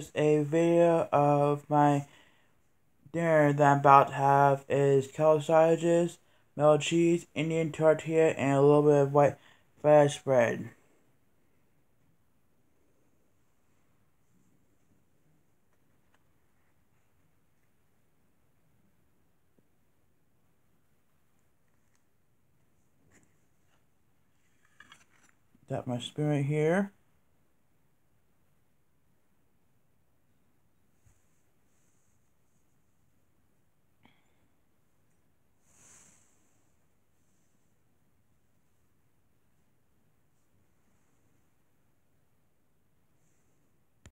is a video of my dinner that I'm about to have is kale sausages, melted cheese, Indian tortilla, and a little bit of white feta spread. Got my spoon right here.